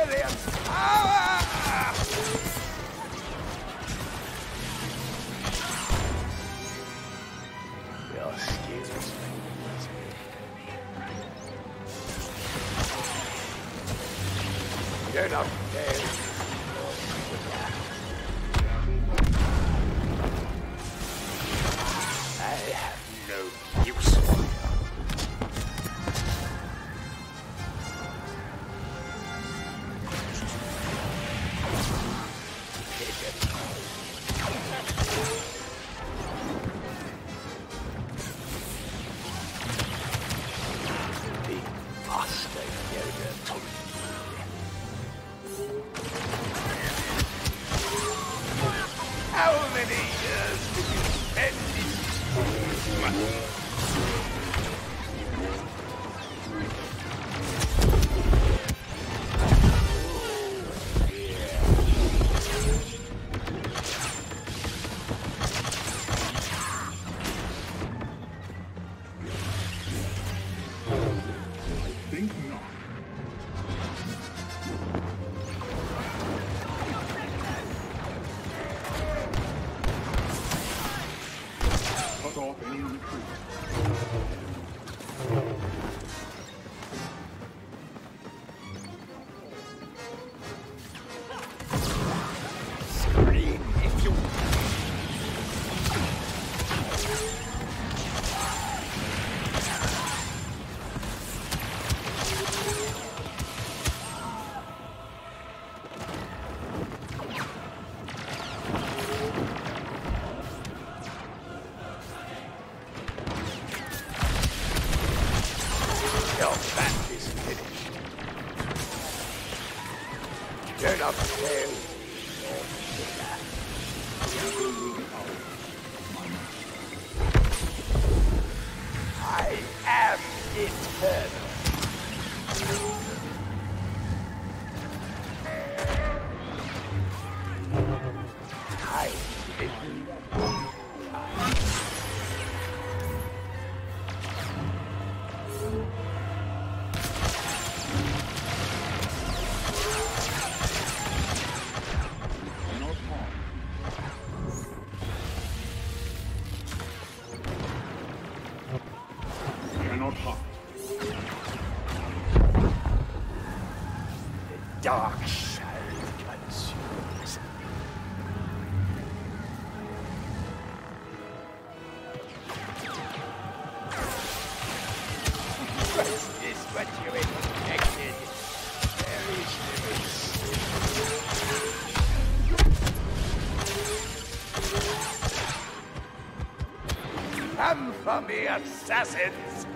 Imperium power! Your skills Do not. I have no How many years did you spend in Cut off Your back is finished. Do not fail. I am eternal. Cannot harm. dark side consumes. Was this what you expected? Very serious. Come for me, assassins!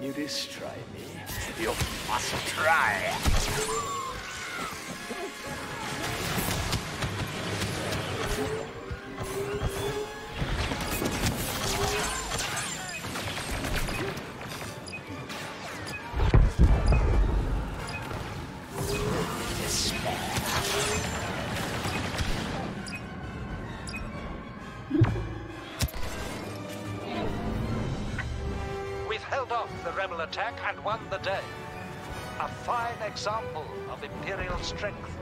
Can you destroy me? You must try. off the rebel attack and won the day. A fine example of Imperial strength.